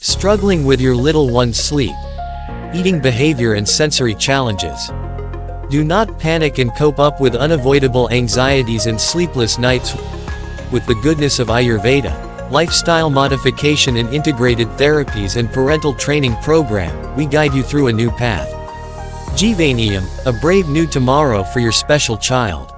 Struggling with your little one's sleep, eating behavior and sensory challenges. Do not panic and cope up with unavoidable anxieties and sleepless nights with the goodness of Ayurveda, lifestyle modification and integrated therapies and parental training program, we guide you through a new path. Jeevaniyam, a brave new tomorrow for your special child.